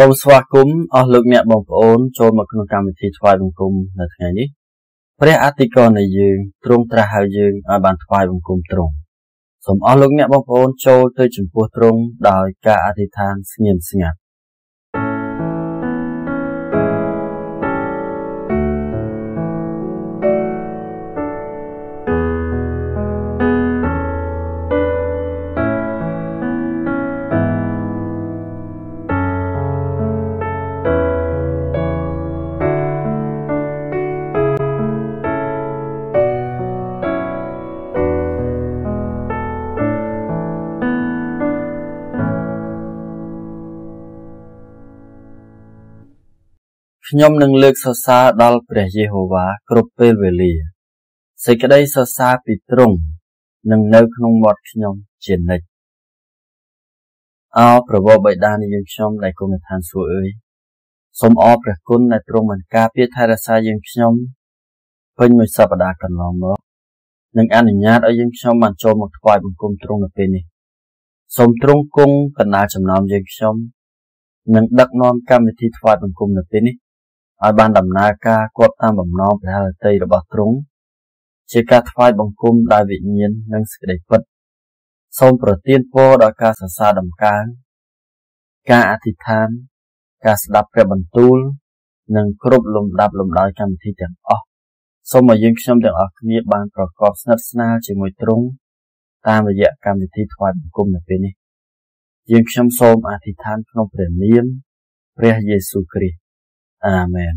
សូមស្វាគមន៍អស់លោកអ្នកបងប្អូនចូលមកក្នុងកម្មវិធីថ្វាយបង្គំនៅថ្ងៃនេះព្រះអធិការនៃយើងទ្រង់ត្រាស់ហៅយើងឲ្យបានថ្វាយបង្គំទ្រង់សូមអស់លោកអ្នកបងប្អូនចូលទៅចំពោះទ្រង់ដោយការអធិដ្ឋានស្ងៀមស្ងាត់ ខ្ញុំនឹងលើកសរសើរដល់ព្រះយេហូវ៉ាគ្រប់ពេលវេលាសេចក្តីសរសើរពីទ្រង់នឹងនៅក្នុងមាត់ខ្ញុំជានិច្ចអោប្រវោបិតានៃយើងខ្ញុំដែលគង់នៅឋានសួគ៌អើយសូមអរព្រះគុណដែលទ្រង់បានការពារថែរក្សាយើងខ្ញុំពេញមួយសប្តាហ៍កន្លងមកនិងអនុញ្ញាតឲ្យយើងខ្ញុំបានចូលមកថ្វាយបង្គំទ្រង់នៅពេលនេះសូមទ្រង់គង់កណ្ដាលចំណោមយើងខ្ញុំនិងដឹកនាំកម្មវិធីថ្វាយបង្គំនៅពេលនេះ ឲ្យបានដំណើរការគាត់តាមបំណងព្រះហឫទ័យរបស់ទ្រង់ជាការថ្វាយបង្គំដោយវិញ្ញាណនិងសេចក្តីពិតសូមប្រទានពរដល់ការសរសើរដំកើងការអធិដ្ឋាន ការស្ដាប់ព្រះបន្ទូល និងគ្រប់លំដាប់លំដោយកម្មវិធីទាំងអស់សូមឲ្យយើងខ្ញុំទាំងអស់គ្នាបានប្រកបស្និទ្ធស្នាលជាមួយទ្រង់តាមរយៈកម្មវិធីថ្វាយបង្គំនៅពេលនេះយើងខ្ញុំសូមអធិដ្ឋានក្នុងព្រះនាមព្រះយេស៊ូវគ្រីស្ទ អាមែន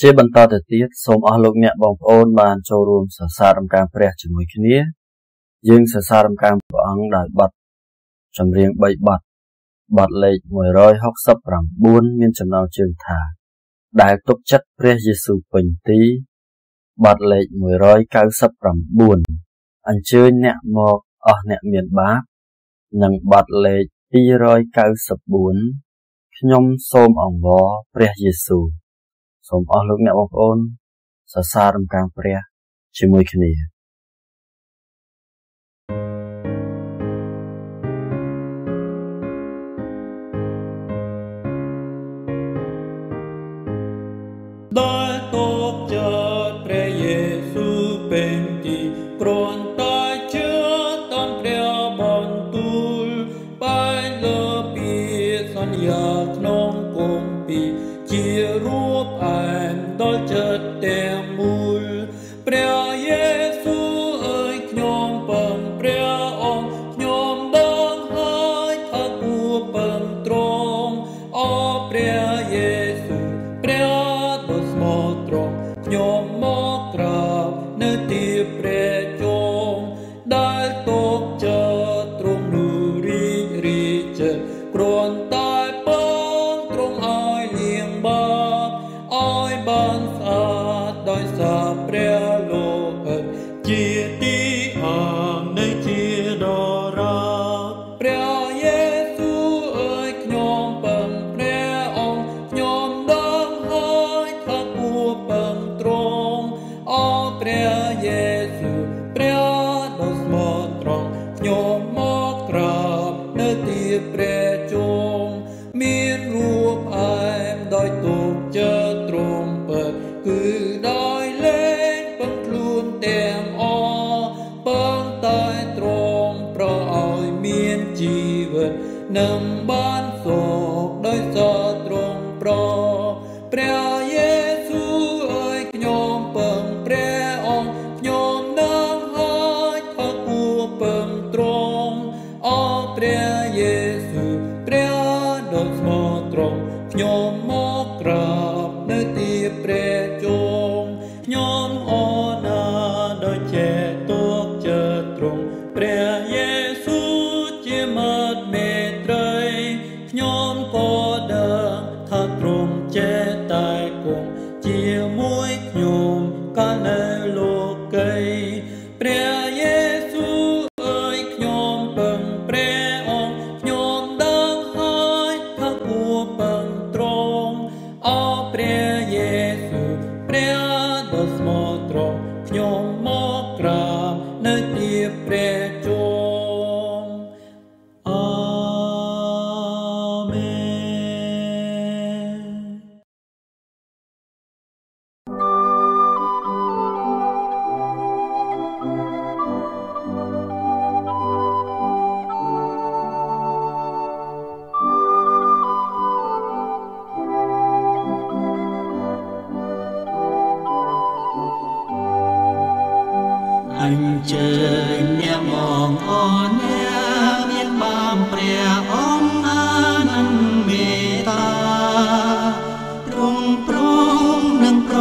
ជាបន្តទៅទៀតសូមអស់លោកអ្នកបងប្អូនបានចូលរួមសរសើររំកាងព្រះជាមួយគ្នា យើងសរសើររំកាងព្រះអង្គដោយបទចម្រៀង3បទបទលេខ169មានចំណងជើងថា ដែលទុកចិត្តព្រះយេស៊ូវពេញទីបទលេខ199អញ្ជើញអ្នកមកអស់អ្នកមានបាបនិងបទលេខ 294ខ្ញុំសូមអង្វរព្រះយេស៊ូវសូមអស់លោកអ្នកបងប្អូនសរសើររំកាងព្រះជាមួយគ្នា nâng ban sụp đôi sơ អ្នកមកអរអ្នកមានបានព្រះអង្គអានន្ទមេត្តាទ្រង់ព្រមនឹងប្រ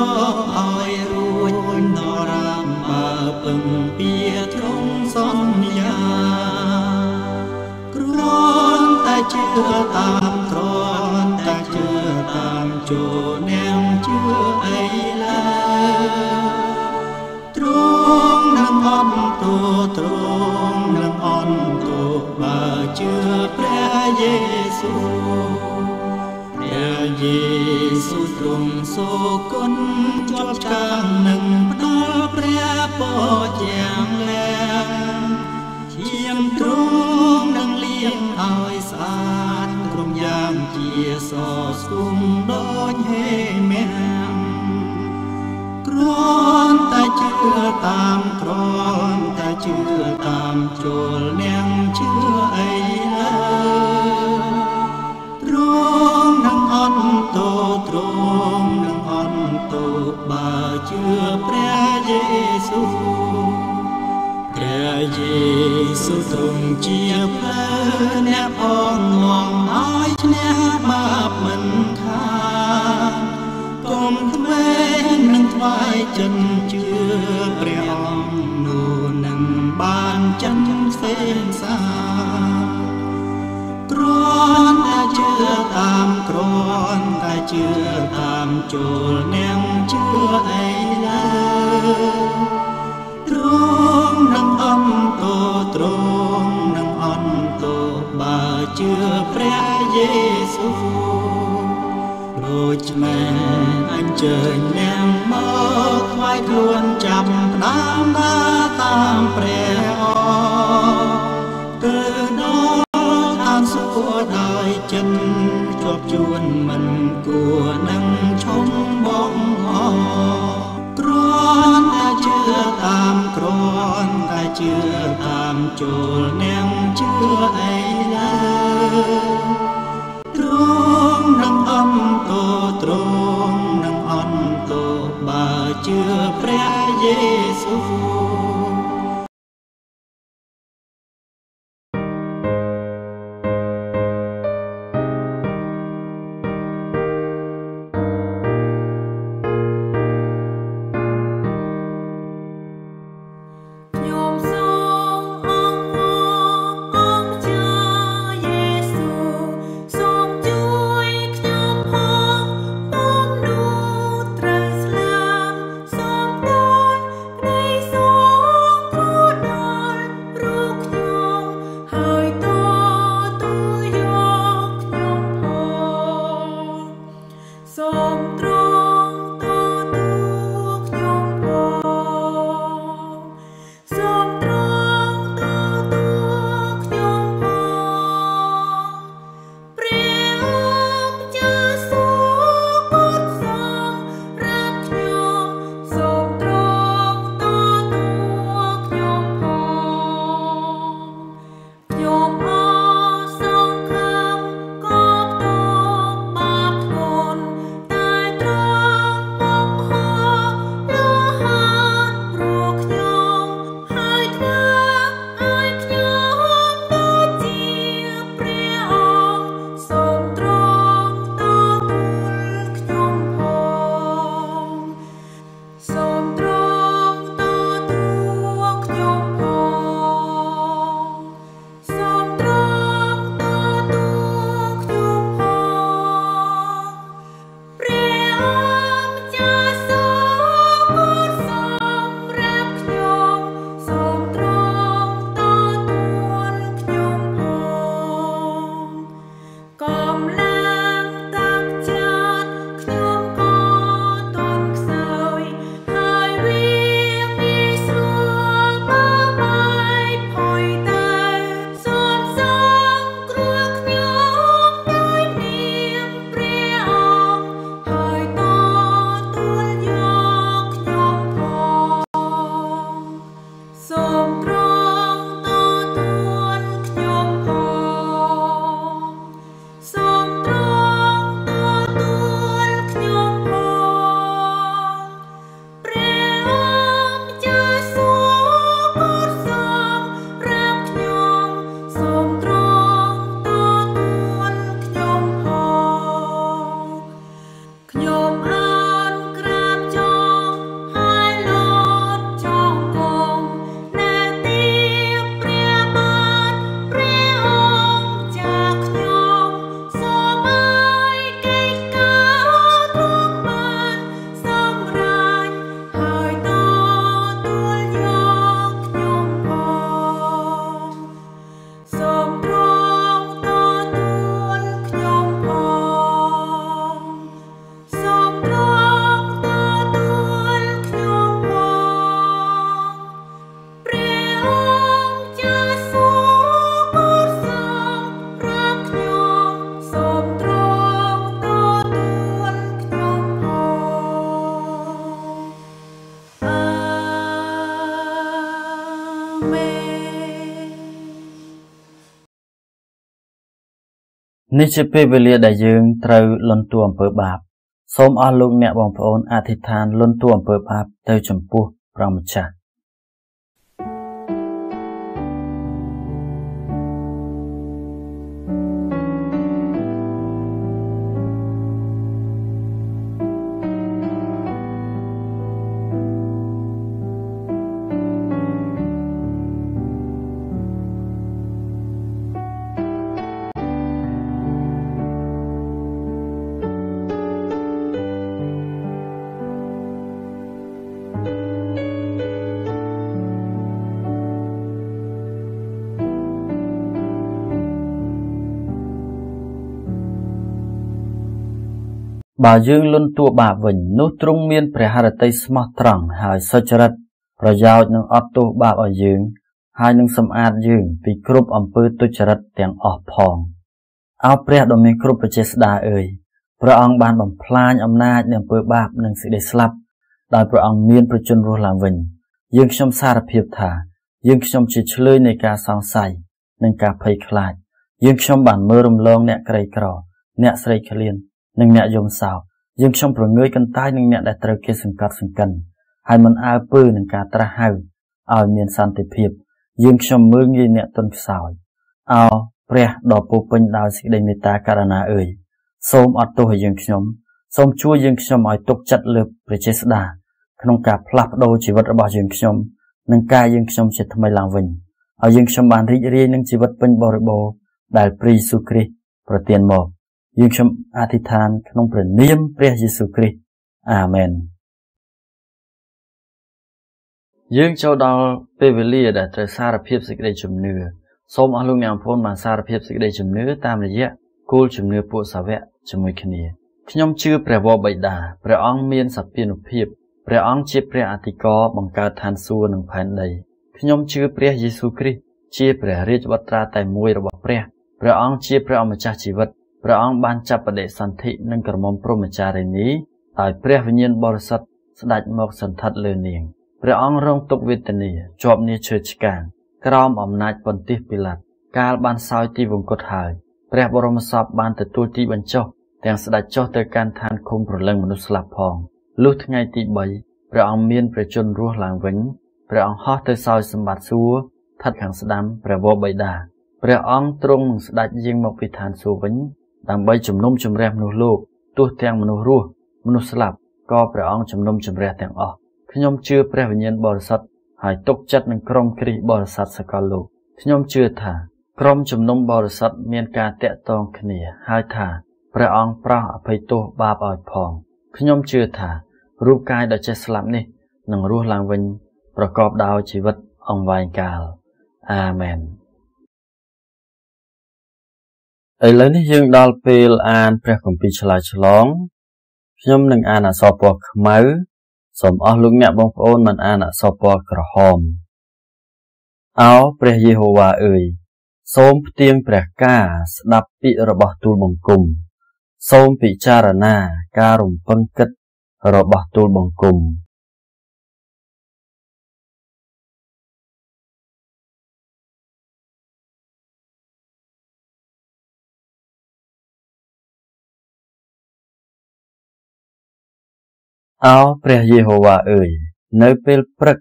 ឲ្យរួចដរាមបើពឹងពៀទ្រង់សន្យាគ្រាន់តែជឿតាម អន់ទោទ្រង់នឹងអន់ទោបើជឿព្រះយេស៊ូវព្រះយេស៊ូវទ្រង់សូគុណជាប់ឆ្កាងនឹងផ្ដល់ព្រះពរយ៉ាងឡើងឈាមទ្រង់នឹងលៀងឲ្យស្អាតក្រុមយ៉ាងជាសស្គុំដូចហេមាំគ្រាន់តែ ជឿតាមគ្រាន់តែជឿតាមចូលនាងជឿអីឡើយទ្រង់នឹងអន់ទោទ្រង់នឹងអន់ទោបើជឿព្រះយេស៊ូវព្រះយេស៊ូវទ្រង់ជាផ្លូវអ្នកអងងឲ្យឈ្នះបាបមិនខាន កុំធ្វេងនឹងថ្វាយចិនជឿព្រះអង្គនោះនឹងបានចិនផ្សេងសាគ្រាន់តែជឿតាមគ្រាន់តែជឿតាមចូលនាងជឿអីឡើយទ្រង់នឹងអន់ទោទ្រង់នឹងអន់ទោបើជឿព្រះយេស៊ូវ ដូច្នេះអញ្ជើញនាងមកថ្វាយខ្លួនចាំផ្ដាំដាតាមព្រះអទៅដល់ឋានសួគ៌ដោយចិត្តជាប់ជួនមិនគួរនឹងឈំបងអគ្រាន់តែជឿតាមគ្រាន់តែជឿតាមចូលនាងជឿអីឡើយទ្រង់ នឹងអន់ទោទ្រង់នឹងអន់ទោបើជឿព្រះយេស៊ូវ នេះជាពេលវេលាដែលយើងត្រូវលន់តួអំពើបាប សូមអស់លោកអ្នកបងប្អូនអធិដ្ឋានលន់តួអំពើបាបទៅចំពោះព្រះម្ចាស់ បើយើងលន់តួបាបវិញនោះទ្រង់មានព្រះハរតីស្មោះត្រង់ហើយសុចរិតប្រយោជន៍នឹងអត់ទោសបាបឲ្យយើង ហើយនឹងសម្អាតយើងពីគ្រប់អំពើទុច្ចរិតទាំងអស់ផងអោព្រះដ៏មានគ្រប់ប្រជេស្តាអើយព្រះអង្គបានបំផ្លាញអំណាចនៃអំពើបាបនិងសេចក្តីស្លាប់ដោយព្រះអង្គមានប្រជញ្ញរស់ឡើងវិញយើងខ្ញុំសារភាពថា យើងខ្ញុំជាឆ្លើយនៃការសង្ស័យនិងការភ័យខ្លាច យើងខ្ញុំបានមើលរំលងអ្នកក្រីក្រ អ្នកស្រីឃ្លាន និងអ្នកយំសោកយើងខ្ញុំប្រងើយកន្តើយនឹងអ្នកដែលត្រូវគេសង្កត់សង្កិនហើយមិនអើពើនឹងការត្រាស់ហៅឲ្យមានសន្តិភាព យើងខ្ញុំមើងងាយអ្នកទន់ខ្សោយអោព្រះដ៏ពោពេញដោយសេចក្តីមេត្តាករុណាអើយសូមអត់ទោសឲ្យយើងខ្ញុំសូមជួយយើងខ្ញុំឲ្យទុកចិត្តលើព្រះចេស្តាក្នុងការផ្លាស់ប្ដូរជីវិតរបស់យើងខ្ញុំនិងការយើងខ្ញុំជាថ្មីឡើងវិញឲ្យយើងខ្ញុំបានរីករាយនឹងជីវិតពេញបរិបូរណ៍ដែលព្រះយេស៊ូវគ្រីស្ទប្រទានមក យើងខ្ញុំអធិដ្ឋានក្នុងព្រះនាមព្រះយេស៊ូវគ្រីស្ទអាមែនយើងចូលដល់ពេលវេលាដែលត្រូវសារភាពសេចក្តីជំនឿសូមអស់លោកអ្នកបងប្អូនបានសារភាពសេចក្តីជំនឿតាមរយៈគោលជំនឿពួកសាវកជាមួយគ្នាខ្ញុំជឿព្រះវរបិតាព្រះអង្គមានសព្វានុភាពព្រះអង្គជាព្រះអធិការបង្កើតឋានសួគ៌និងផែនដីខ្ញុំជឿព្រះយេស៊ូវគ្រីស្ទជាព្រះរាជបុត្រាតែមួយរបស់ព្រះព្រះអង្គជាព្រះអម្ចាស់ជីវិត ព្រះអង្គបានចាប់បដិសន្ធិនឹងក្រមុំព្រហ្មចារីនីដោយព្រះវិញ្ញាណបរិសុទ្ធស្ដេចមកសន្ធិដ្ឋលើនាងព្រះអង្គរងទុក្ខវេទនាជាប់នាឈើឆ្កាងក្រោមអំណាចបន្ទិសពីឡាត់កាលបានសោយទីវង្គតហើយព្រះបរមសពបានទទួលទីបញ្ចុះទាំងស្ដេចចុះទៅកាន់ឋានឃុំប្រលឹងមនុស្សស្លាប់ផងលុះថ្ងៃទី3ព្រះអង្គមានព្រះជន្មរស់ឡើងវិញព្រះអង្គហោះទៅសោយសម្បត្តិសួគ៌ស្ថិតខាងស្ដាំព្រះវរបិតាព្រះអង្គទ្រង់នឹងស្ដេចយាងមកពីឋានសួគ៌វិញ ដើម្បីជំនុំជម្រះមនុស្សលោកទោះទាំងមនុស្សរស់មនុស្សស្លាប់ក៏ព្រះអង្គជំនុំជម្រះទាំងអស់ខ្ញុំជឿព្រះវិញ្ញាណបរិសុទ្ធហើយទុកចិត្តនឹងក្រុមគ្រីស្ទបរិស័ទសកលលោកខ្ញុំជឿថាក្រុមជំនុំបរិសុទ្ធមានការតាក់ទងគ្នាហើយថាព្រះអង្គប្រោសអភ័យទោសបាបឲ្យផងខ្ញុំជឿថារូបកាយដ៏ចេះស្លាប់នេះនឹងរស់ឡើងវិញប្រកបដោយជីវិតអង្វែងកាលអាមែន ឥឡូវនេះយើងដល់ពេលអានព្រះគម្ពីរឆ្លើយឆ្លងខ្ញុំនឹងអានអក្សរពណ៌ខ្មៅសូមអស់លោកអ្នកបងប្អូនមិនអានអក្សរពណ៌ក្រហមអោព្រះយេហូវ៉ាអើយសូមផ្ទៀងព្រះការស្ដាប់ពាក្យរបស់ទូលបង្គំសូមពិចារណាការរំពឹងគិតរបស់ទូលបង្គំ អោព្រះយេហូវ៉ាអើយនៅពេលព្រឹក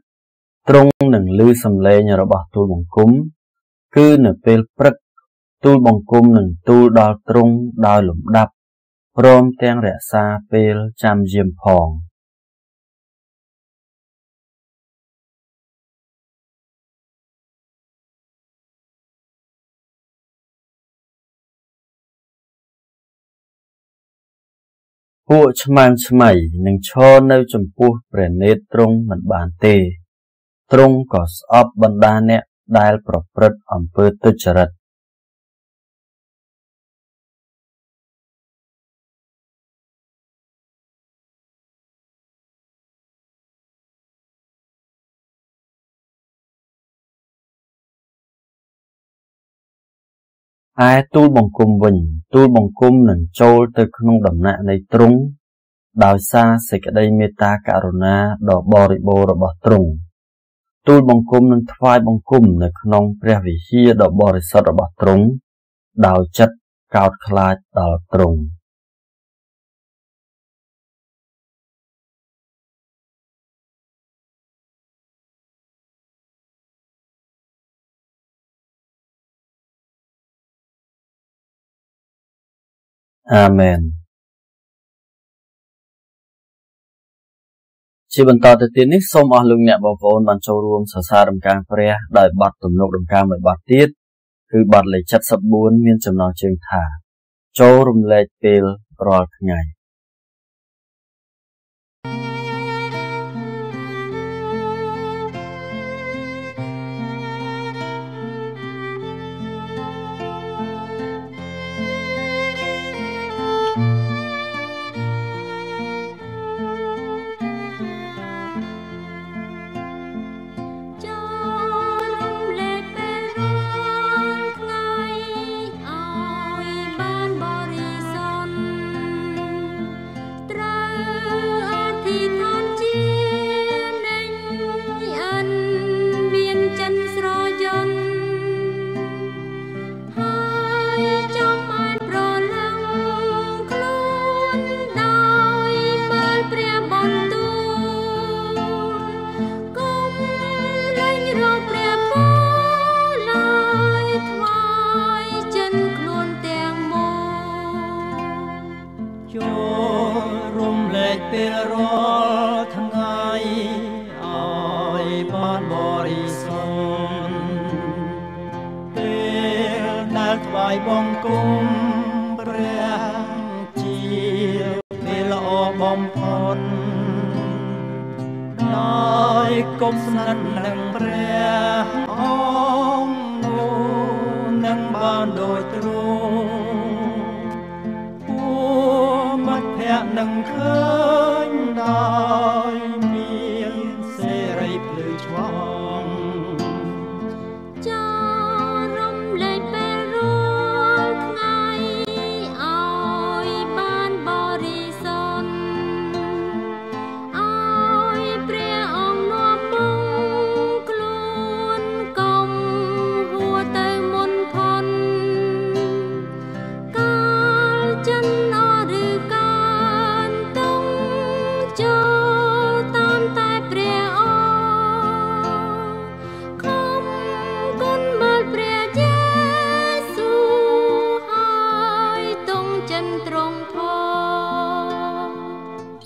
ទ្រង់នឹងឮសំឡេងរបស់ទូលបង្គំ គឺនៅពេលព្រឹកទូលបង្គំនឹងទូលដល់ទ្រង់ដោយលំដាប់ព្រមទាំងរក្សាពេលចាំយាមផង ពួកឆ្មាំឆ្មៃនឹងឈរនៅចំពោះព្រះនេត្រទ្រង់មិនបានទេទ្រង់ក៏ស្អប់បណ្ដាអ្នកដែលប្រព្រឹត្តអំពើទុច្ចរិត ឯទូលបង្គំវិញ ទូលបង្គំនឹងចូលទៅក្នុងដំណាក់នៃទ្រង់ដោយសារសេចក្តីមេត្តាករុណាដ៏បរិបូរណ៍របស់ទ្រង់ទូលបង្គំនឹងថ្វាយបង្គំនៅក្នុងព្រះវិហារដ៏បរិសុទ្ធរបស់ទ្រង់ដោយចិត្តកោតខ្លាចដល់ទ្រង់ អាមែនជាបន្តទៅទៀតនេះសូមអស់លោកអ្នកបងប្អូនបានចូលរួមសរសើររំកាងព្រះដោយបទទំនុករំកាងមួយបទទៀតគឺបទលេខ74មានចំណងជើងថា ចូលរំលែកពេលរាល់ថ្ងៃ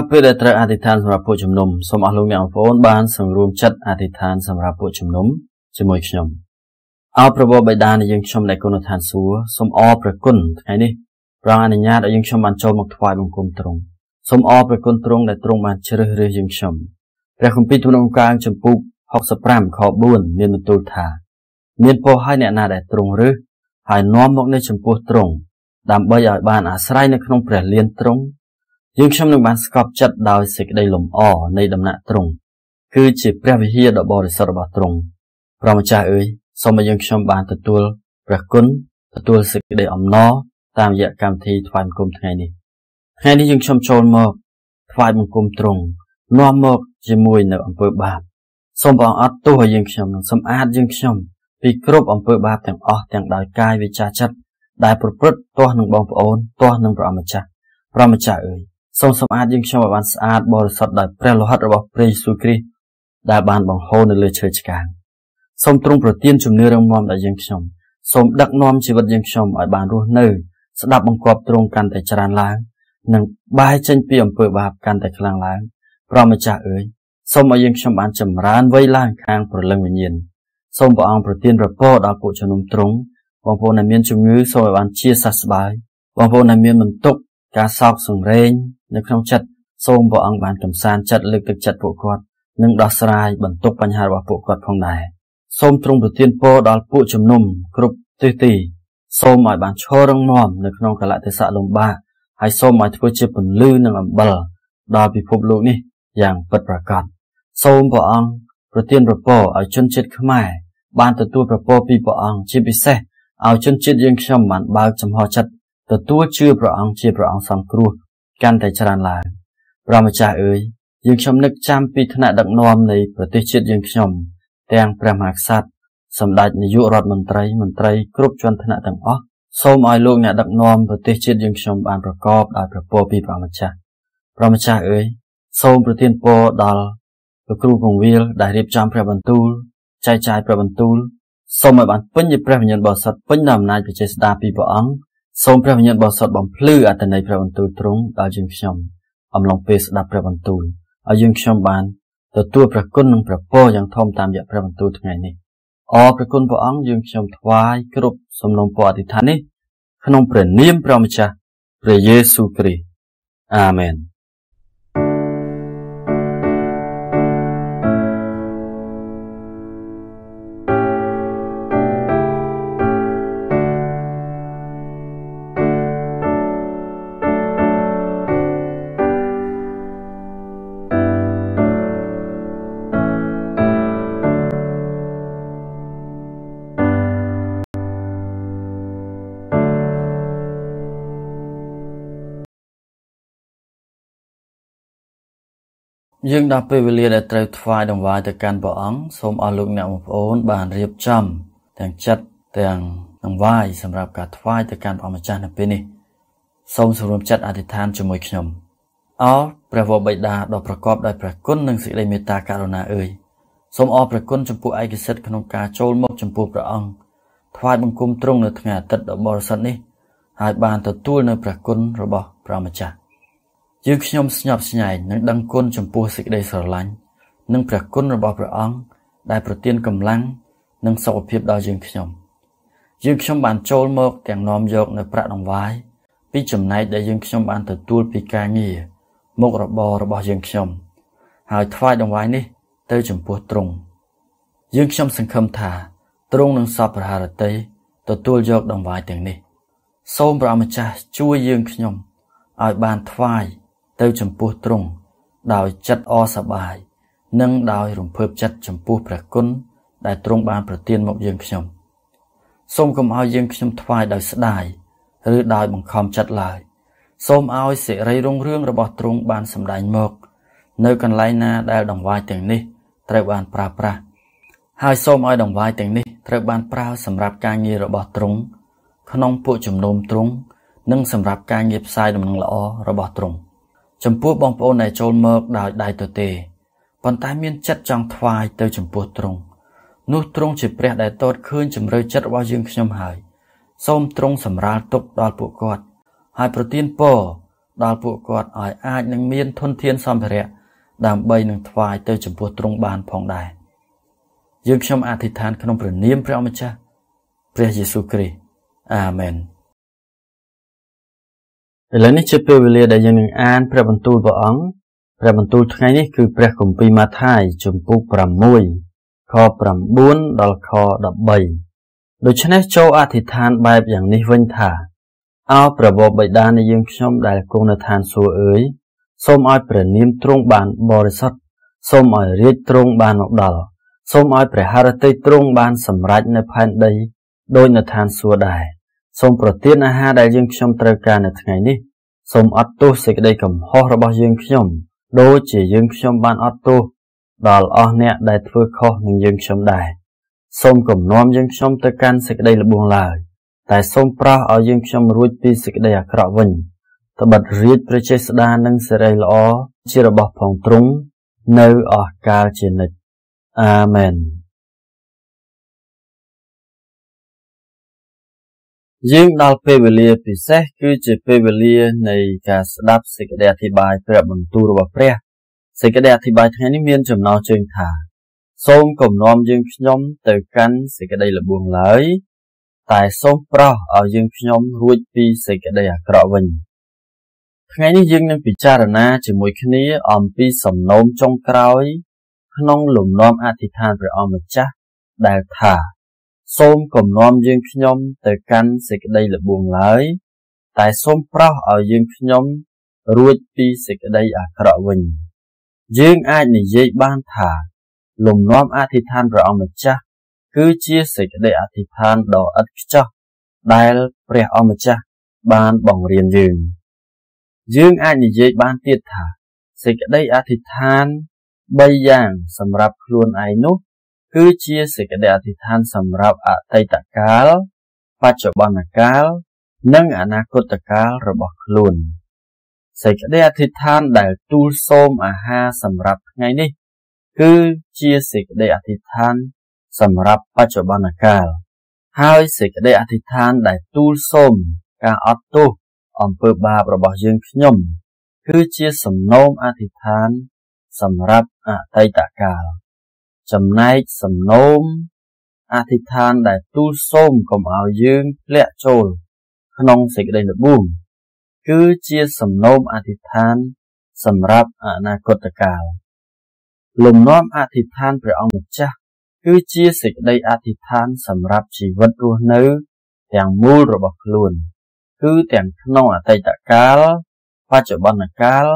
ល់ពេលដែលត្រូវអធិដ្ឋានសម្រាប់ពួកជំនុំសូមអស់លោកអ្នកបងប្អូនបានសម្រួមចិត្តអធិដ្ឋានសម្រាប់ពួកជំនុំជាមួយខ្ញុំអោព្រះបបិតានៃយើងខ្ញុំដែលគុណឋានសួគ៌សូមអរព្រះគុណថ្ងៃនេះព្រះអនុញ្ញាតឲ្យយើងខ្ញុំបានចូលមកថ្វាយបង្គំទ្រង់សូមអរព្រះគុណទ្រង់ដែលទ្រង់បានជ្រើសរើសយើងខ្ញុំព្រះគម្ពីរទំនុកកាងចំពុក65ខ4មានបន្ទូលថាមានពោឲ្យអ្នកណាដែលទ្រង់រើសហើយនាំមកនៅចំពោះទ្រង់ដើម្បីឲ្យបានអាស្រ័យនៅក្នុងព្រះលៀនទ្រង់ យើងខ្ញុំនឹងបានស្កប់ចិត្តដោយសេចក្តីលំអនៃដំណាក់ទ្រង់គឺជាព្រះវិហារដ៏បរិសុទ្ធរបស់ទ្រង់ព្រះម្ចាស់អើយសូមឲ្យយើងខ្ញុំបានទទួលព្រះគុណទទួលសេចក្តីអំណរតាមរយៈកម្មវិធីថ្វាយបង្គំថ្ងៃនេះថ្ងៃនេះយើងខ្ញុំចូលមកថ្វាយបង្គំទ្រង់នាំមកជាមួយនៅអំពើបាបសូមព្រះអង្គអត់ទោសឲ្យយើងខ្ញុំនឹងសម្អាតយើងខ្ញុំពីគ្រប់អំពើបាបទាំងអស់ទាំងដោយកាយវាចាចិត្តដែលប្រព្រឹត្តទាស់នឹងបងប្អូនទាស់នឹងព្រះអម្ចាស់ព្រះម្ចាស់អើយ សូមសម្អាតយើងខ្ញុំឲ្យបានស្អាតបរិសុទ្ធដោយព្រះលោហិតរបស់ព្រះយេស៊ូវគ្រីស្ទដែលបានបង្ហូរនៅលើឈើឆ្កាងសូមទ្រង់ប្រទានជំនឿរឹងមាំដល់យើងខ្ញុំសូមដឹកនាំជីវិតយើងខ្ញុំឲ្យបានរស់នៅស្ដាប់បង្គាប់ទ្រង់កាន់តែច្រើនឡើងនិងបែរចេញពីអំពើបាបកាន់តែខ្លាំងឡើងព្រះម្ចាស់អើយសូមឲ្យយើងខ្ញុំបានចម្រើនវ័យឡើងខាងព្រលឹងវិញ្ញាណសូមព្រះអង្គប្រទានប្រពរដល់ពួកជំនុំទ្រង់បងប្អូនដែលមានជំងឺសូមឲ្យបានជាសះស្បើយបងប្អូនដែលមានបន្ទុកការសោកសង្រេងនៅក្នុងចិត្តសូមព្រះអង្គបានកំសាន្តចិត្តលើកទឹកចិត្តពួកគាត់និងដោះស្រាយបន្ទុកបញ្ហារបស់ពួកគាត់ផងដែរសូមទ្រង់ប្រទានពរដល់ពួកជំនុំគ្រប់ទិសទីសូមឲ្យបានឈររឹងមាំនៅក្នុងកលៈទេសៈលំបាកហើយសូមឲ្យធ្វើជាពន្លឺនិងអំបិលដល់ពិភពលោកនេះយ៉ាងពិតប្រាកដសូមព្រះអង្គប្រទានប្រពរឲ្យជនជាតិខ្មែរបានទទួលប្រពរពីព្រះអង្គជាពិសេសឲ្យជនជាតិយើងខ្ញុំបានបើកចំហចិត្តទទួលជឿព្រះអង្គជាព្រះអង្គសង្គ្រោះ កាន់តែច្រើនឡើងព្រះម្ចាស់អើយយើងខ្ញុំនឹកចាំពីឋានៈដឹកនាំនៃប្រទេសជាតិយើងខ្ញុំ ទាំងព្រះមហាក្សត្រសម្ដេចនាយករដ្ឋមន្ត្រីមន្ត្រីគ្រប់ជាន់ថ្នាក់ទាំងអស់សូមឲ្យលោកអ្នកដឹកនាំប្រទេសជាតិយើងខ្ញុំបានប្រកបដោយព្រះពរពីព្រះម្ចាស់ព្រះម្ចាស់អើយសូមប្រទានពរដល់លោកគ្រូពងវិលដែលរៀបចំព្រះបន្ទូលចែកចាយព្រះបន្ទូលសូមឲ្យបានពេញជាព្រះវិញ្ញាណបរិសុទ្ធពេញដោយអំណាចវិជ័យស្ដាពីព្រះអង្គ សូមព្រះវិញ្ញាណបរិសុទ្ធបំភ្លឺអត្តន័យព្រះបន្ទូលទ្រង់ដល់យើងខ្ញុំអំឡុងពេលស្ដាប់ព្រះបន្ទូលឲ្យយើងខ្ញុំបានទទួលព្រះគុណនិងព្រះពរយ៉ាងធំតាមរយៈព្រះបន្ទូលថ្ងៃនេះអរព្រះគុណព្រះអង្គយើងខ្ញុំថ្វាយគ្រប់សំណូមពរអធិដ្ឋាននេះក្នុងព្រះនាមព្រះម្ចាស់ព្រះយេស៊ូវគ្រីស្ទអាមែន យើងដល់ពេលវេលាដែលត្រូវថ្វាយដង្វាយទៅកាន់ព្រះអង្គសូមអស់លោកអ្នកបងប្អូនបានរៀបចំទាំងចិត្តទាំងដង្វាយសម្រាប់ការថ្វាយទៅកាន់ព្រះម្ចាស់នៅពេលនេះសូមសម្រុំចិត្តអធិដ្ឋានជាមួយខ្ញុំអោព្រះវរបិតាដ៏ប្រកបដោយព្រះគុណនិងសេចក្តីមេត្តាករុណាអើយសូមអរព្រះគុណចំពោះឯកសិទ្ធិក្នុងការចូលមកចំពោះព្រះអង្គថ្វាយបង្គំទ្រង់នៅថ្ងៃអាទិត្យដ៏បរិសុទ្ធនេះហើយបានទទួលនៅព្រះគុណរបស់ព្រះម្ចាស់ យើងខ្ញុំស្ញប់ស្ញែងនឹងដឹងគុណចំពោះសេចក្តីស្រឡាញ់និងព្រះគុណរបស់ព្រះអង្គដែលប្រទានកម្លាំងនិងសុខភាពដល់យើងខ្ញុំយើងខ្ញុំបានចូលមកទាំងនាំយកនៅប្រាក់ដង្វាយពីចំណែកដែលយើងខ្ញុំបានទទួលពីការងារមុខរបររបស់យើងខ្ញុំហើយថ្វាយដង្វាយនេះទៅចំពោះទ្រង់យើងខ្ញុំសង្ឃឹមថាទ្រង់នឹងសពប្រហារតីទទួលយកដង្វាយទាំងនេះ សូមព្រះម្ចាស់ជួយយើងខ្ញុំឲ្យបានថ្វាយ ទៅចំពោះទ្រង់ដោយចិត្តអសប្បាយនិងដោយរំភើបចិត្តចំពោះព្រះគុណដែលទ្រង់បានប្រទានមកយើងខ្ញុំសូមកុំឲ្យយើងខ្ញុំថ្វាយដោយស្ដាយឬដោយបង្ខំចិត្តឡើយសូមឲ្យសិរីរុងរឿងរបស់ទ្រង់បានសម្ដែងមក នៅកន្លែងណាដែលដង្វាយទាំងនេះត្រូវបានប្រើប្រាស់ហើយសូមឲ្យដង្វាយទាំងនេះត្រូវបានប្រើសម្រាប់ការងាររបស់ទ្រង់ក្នុងពួកជំនុំទ្រង់និងសម្រាប់ការងារផ្សាយដំណឹងល្អរបស់ទ្រង់ ចំពោះបងប្អូនដែលចូលមកដោយដៃទទេប៉ុន្តែមានចិត្តចង់ថ្វាយទៅចំពោះទ្រង់នោះទ្រង់ជាព្រះដែលតតឃើញជំរឿចិត្តរបស់យើងខ្ញុំហើយសូមទ្រង់សម្រាលទុកដល់ពួកគាត់ ហើយប្រទានពរដល់ពួកគាត់ឲ្យអាចនឹងមានធនធានសម្ភារៈដើម្បីនឹងថ្វាយទៅចំពោះទ្រង់បានផងដែរយើងខ្ញុំអធិដ្ឋានក្នុងព្រះនាមព្រះម្ចាស់ព្រះយេស៊ូវគ្រីស្ទអាមែន ឥឡូវនេះជាពេលវេលាដែលយើងនឹងអានព្រះបន្ទូលព្រះអង្គព្រះបន្ទូលថ្ងៃនេះគឺព្រះគម្ពីរម៉ាថាយជំពូក6ខ9ដល់ខ13ដូច្នេះចូលអធិដ្ឋានបែបយ៉ាងនេះវិញថាអោព្រះបបិតានៃយើងខ្ញុំដែលគង់នៅឋានសួគ៌អើយសូមឲ្យព្រះនាមទ្រង់បានបរិសុទ្ធសូមឲ្យរាជទ្រង់បានមកដល់សូមឲ្យព្រះハរតីទ្រង់បានសម្រេចនៅផែនដីដោយនៅឋានសួគ៌ដែរ សូមប្រទានអាហារដែលយើងខ្ញុំត្រូវការនៅថ្ងៃនេះសូមអត់ទោសសេចក្តីកំហុសរបស់យើងខ្ញុំដូចជាយើងខ្ញុំបានអត់ទោសដល់អស់អ្នកដែលធ្វើខុសនឹងយើងខ្ញុំដែរសូមគំនុំយើងខ្ញុំទៅកាន់សេចក្តីល្បួងឡើយតែសូមប្រោះឲ្យយើងខ្ញុំរួចពីសេចក្តីអាក្រក់វិញត្បិតរាជព្រះចេស្តានិងសេរីល្អជារបស់ផងទ្រង់នៅអស់កាលជានិច្ចអាមែន យើងដល់ពេលវេលាពិសេសគឺជាពេលវេលានៃការស្ដាប់សេចក្តីអធិប្បាយព្រះបន្ទូលរបស់ព្រះសេចក្តីអធិប្បាយថ្ងៃនេះមានចំណងជើងថា សូមកុំនាំយើងខ្ញុំទៅកាន់សេចក្តីល្បួងឡើយតែសូមប្រោសឲ្យយើងខ្ញុំរួចពីសេចក្តីអាក្រក់វិញថ្ងៃនេះយើងនឹងពិចារណាជាមួយគ្នាអំពីសំណូមចុងក្រោយ ក្នុងលំនាំអធិដ្ឋានព្រះអង្គម្ចាស់ដែលថា សូមកុំនាំយើងខ្ញុំទៅកាន់សេចក្តីល្បួងឡើយ តែសូមប្រោសឲ្យយើងខ្ញុំរួចពីសេចក្តីអាក្រក់វិញ យើងអាចនិយាយបានថា លំនាំអធិដ្ឋានព្រះអង្គម្ចាស់គឺជាសេចក្តីអធិដ្ឋានដ៏ឥតខ្ចោះដែលព្រះអង្គម្ចាស់បានបង្រៀនយើង យើងអាចនិយាយបានទៀតថាសេចក្តីអធិដ្ឋាន3យ៉ាងសម្រាប់ខ្លួនឯងនោះ គឺជាសេចក្តីអធិដ្ឋានសម្រាប់អតីតកាល បច្ចុប្បន្នកាល និងអនាគតកាលរបស់ខ្លួនសេចក្តីអធិដ្ឋានដែលទូលសូមអាហារសម្រាប់ថ្ងៃនេះ គឺជាសេចក្តីអធិដ្ឋានសម្រាប់បច្ចុប្បន្នកាល ហើយសេចក្តីអធិដ្ឋានដែលទូលសូមការអត់ទោសអំពើបាបរបស់យើងខ្ញុំ គឺជាសំណូមអធិដ្ឋានសម្រាប់អតីតកាល ចំណែកសំណូមអធិដ្ឋានដែលទូលសូមកុំឲ្យយើងធ្លាក់ចូល ក្នុងសេចក្តីល្បួងគឺជាសំណូមអធិដ្ឋាន សម្រាប់អនាគតកាលលំនាំអធិដ្ឋានព្រះអង្គម្ចាស់គឺជាសេចក្តីអធិដ្ឋានសម្រាប់ជីវិតរស់នៅ ទាំងមូលរបស់ខ្លួន គឺទាំងក្នុងអតីតកាល បច្ចុប្បន្នកាល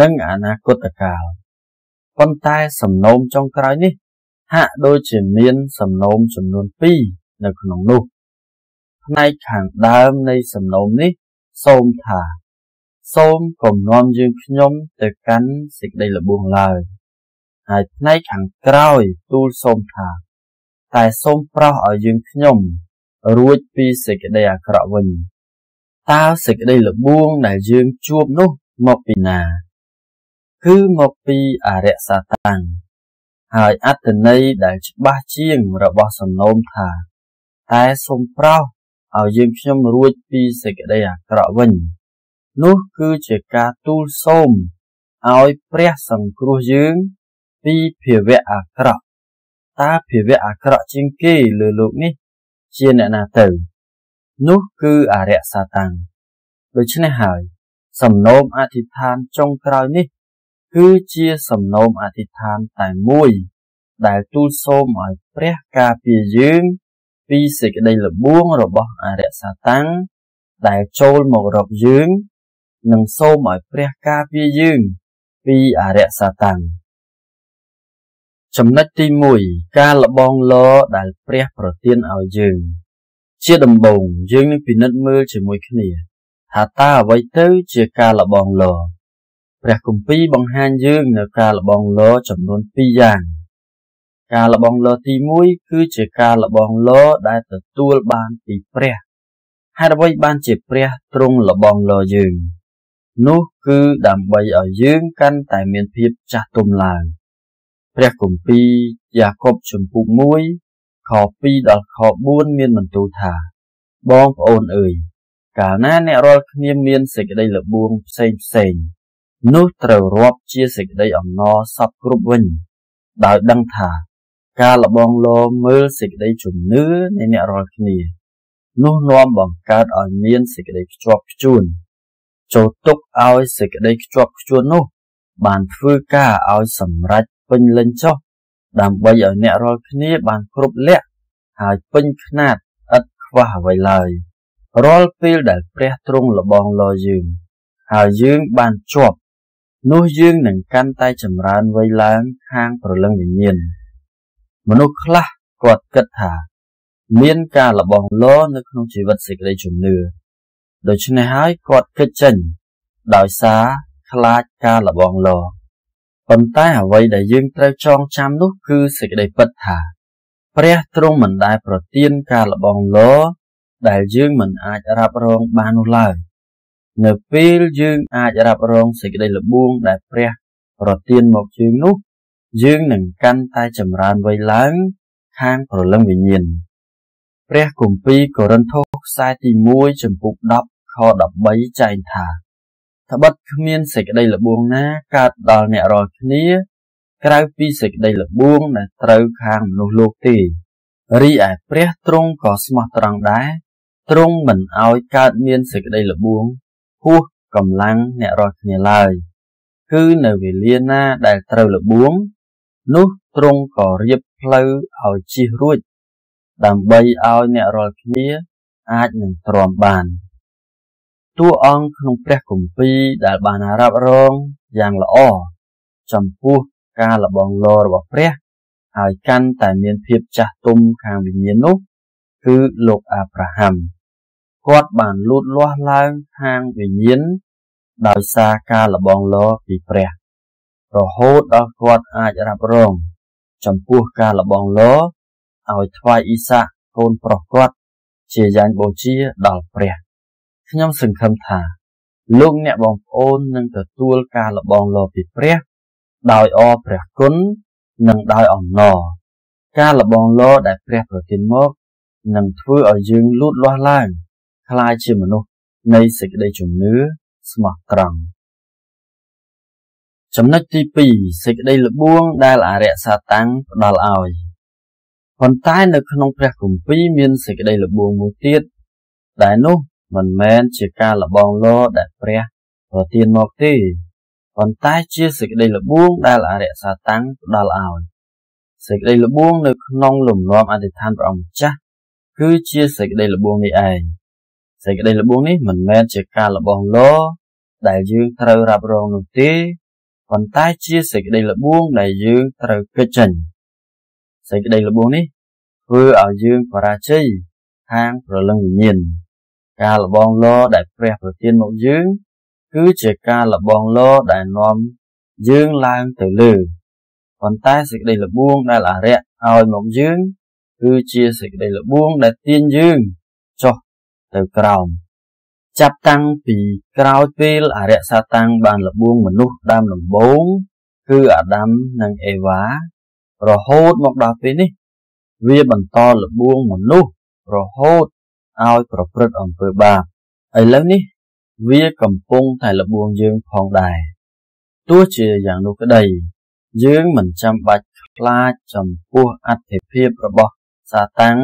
និងអនាគតកាល ប៉ុន្តែសំណូមចុងក្រោយនេះ ហាក់ដូចជាមានសំណូមចំនួន2នៅក្នុងនោះផ្នែកខាងដើមនៃសំណូមនេះ សូមថាសូមកុំនាំយើងខ្ញុំទៅកាន់សេចក្តីល្បួងឡើយហើយផ្នែកខាងក្រោយទូលសូមថាតែសូមប្រោសឲ្យយើងខ្ញុំ រួចពីសេចក្តីអាក្រក់វិញតើសេចក្តីល្បួងដែលយើងជួបនោះមកពីណា គឺមកពីអរិយសាតាំងហើយអត្តន័យដែលច្បាស់ជាងរបស់សំណូមថាតែសូមប្រោសឲ្យយើងខ្ញុំរួចពីសេចក្តីអាក្រក់វិញ នោះគឺជាការទូលសូមឲ្យព្រះសង្គ្រោះយើងពីភាវៈអាក្រក់តើភាវៈអាក្រក់ជាងគេលើលោកនេះ ជាអ្នកណាទៅ នោះគឺអរិយសាតាំងដូច្នេះហើយ សំណូមអធិដ្ឋានចុងក្រោយនេះ គឺជាសំណូមអធិដ្ឋានតែមួយ ដែលទូលសូមឲ្យព្រះការពារយើង ពីសេចក្តីល្បួងរបស់អរិយសាតាំងដែលចូលមករកយើង និងសូមឲ្យព្រះការពារយើង ពីអរិយសាតាំងចំណុចទី1ការលបងលដែលព្រះប្រទានឲ្យយើង ជាដំបូងយើងនឹងពិនិត្យមើលជាមួយគ្នាថាតើអ្វីទៅជាការលបងល ព្រះគម្ពីរបង្ហាញយើងនៅការលបងលចំនួន2យ៉ាង ការលបងលទី1គឺជាការលបងលដែលទទួលបានពីព្រះហេតុអ្វីបានជាព្រះទ្រង់លបងលយើង នោះគឺដើម្បីឲ្យយើងកាន់តែមានភាពចាស់ទុំឡើងព្រះគម្ពីរយ៉ាកុបជំពូក1ខ2ដល់ខ4មានបន្ទូលថា បងប្អូនអើយកាលណាអ្នករាល់គ្នាមានសេចក្តីល្បួងផ្សេងផ្សេង នោះត្រូវរាប់ជាសេចក្តីអំណរសពគ្រប់វិញ ដោយដឹងថា ការលបងលមើលសេចក្តីជំនឿនៃអ្នករាល់គ្នានោះនាំបង្កើតឲ្យមានសេចក្តីខ្ជាប់ខ្ជួនចូលទុកឲ្យសេចក្តីខ្ជាប់ខ្ជួននោះ បានធ្វើការឲ្យសម្រេចពេញលេញចុះដើម្បីឲ្យអ្នករាល់គ្នាបានគ្រប់លក្ខហើយពេញខ្នាតឥតខ្វះអ្វីឡើយរាល់ពេលដែលព្រះទ្រង់លបងលយើងហើយយើងបានជាប់ នោះយើងនឹងកាន់តែចម្រើនវ័យឡើងខាងប្រលឹងវិញ្ញាណមនុស្សខ្លះគាត់គិតថា មានការលបងលនៅក្នុងជីវិតសេចក្តីជំនឿដូច្នេះហើយគាត់គិតចេញ ដោយសារខ្លាចការលបងលប៉ុន្តែអ្វីដែលយើងត្រូវចងចាំនោះគឺសេចក្តីពិតថា ព្រះទ្រង់មិនដែលប្រទានការលបងលដែលយើងមិនអាចរ៉ាប់រងបាននោះឡើយ នៅពេលយើងអាចរ៉ាប់រងសេចក្តីល្បួងដែលព្រះប្រទានមកយើងនោះ យើងនឹងកាន់តែចម្រើនវ័យឡើង ខាងព្រលឹងវិញ្ញាណព្រះគម្ពីរកូរិនថូសខ្សែទី1ចំពុក10ខ13ចែងថាត្បិតគ្មានសេចក្តីល្បួងណាកើតដល់អ្នករាល់គ្នា ក្រៅពីសេចក្តីល្បួងដែលត្រូវខាងមនុស្សលោកទេរីឯព្រះទ្រង់ក៏ស្មោះត្រង់ដែរទ្រង់មិនឲ្យកើតមានសេចក្តីល្បួង ហួសកម្លាំងអ្នករាល់គ្នាឡើយ គឺនៅវេលាណាដែលត្រូវល្បួង នោះទ្រង់ក៏រៀបផ្លូវឲ្យជិះរួច ដើម្បីឲ្យអ្នករាល់គ្នាអាចនឹងទ្រាំបានតួអង្គក្នុងព្រះគម្ពីរដែលបានរ៉ាប់រងយ៉ាងល្អចំពោះការលបងលរបស់ព្រះហើយកាន់តែមានភាពចាស់ទុំខាងវិញ្ញាណនោះ គឺលោកអាប់រ៉ាហាំ គាត់បានលូតលាស់ឡើងខាងវិញ្ញាណដោយសារការលបងលពីព្រះរហូតដល់គាត់អាចរ៉ាប់រង ចំពោះការលបងលឲ្យថ្វាយអ៊ីសាកូនប្រុសគាត់ ជាយ៉ាញ់បូជាដល់ព្រះខ្ញុំសង្ឃឹមថាលោកអ្នកបងប្អូននឹងទទួលការលបងលពីព្រះ ដោយអរព្រះគុណនិងដោយអំណរការលបងលដែលព្រះប្រទានមកនឹងធ្វើឲ្យយើងលូតលាស់ឡើង ក្លាយជាមនុស្សនៃសេចក្តីជំនឿស្មោះត្រង់ចំណុចទី2សេចក្តីល្បួងដែលអរិយសាតាំងផ្ដល់ឲ្យប៉ុន្តែនៅក្នុងព្រះគម្ពីរមានសេចក្តីល្បួងមួយទៀតដែលនោះមិនមែនជាការលបងលដែលព្រះប្រទានមកទេប៉ុន្តែជាសេចក្តីល្បួងដែលអរិយសាតាំងផ្ដល់ឲ្យសេចក្តីល្បួងនៅក្នុងលំនាំអធិដ្ឋានព្រះអង្គម្ចាស់គឺជាសេចក្តីល្បួងនេះឯង សេចក្តីល្បួងនេះមិនមែនជាការលបងលដែលយើងត្រូវរ៉ាប់រងនោះទេប៉ុន្តែជាសេចក្តីល្បួងដែលយើងត្រូវកិច្ចចេញសេចក្តីល្បួងនេះធ្វើឲ្យយើងបរាជ័យខាងប្រលឹងវិញ្ញាណការលបងលដែលព្រះប្រទានមកយើងគឺជាការលបងលដែលនាំយើងឡើងទៅលើប៉ុន្តែសេចក្តីល្បួងដែលអរិយឲ្យមកយើងគឺជាសេចក្តីល្បួងដែលទាញយើងចុះ ទៅក្រោមចាប់តាំងពីក្រោយពេលអរិយសាតាំងបានលបួងមនុស្សដើមដំបូងគឺអាដាមនិងអេវ៉ារហូតមកដល់ពេលនេះ វាបន្តលបួងមនុស្សរហូតឲ្យប្រព្រឹត្តអំពើបាបឥឡូវនេះ វាកំពុងតែលបួងយើងផងដែរទោះជាយ៉ាងនោះក្តីយើងមិនចាំបាច់ខ្លាចចំពោះអត្ថិភាពរបស់សាតាំង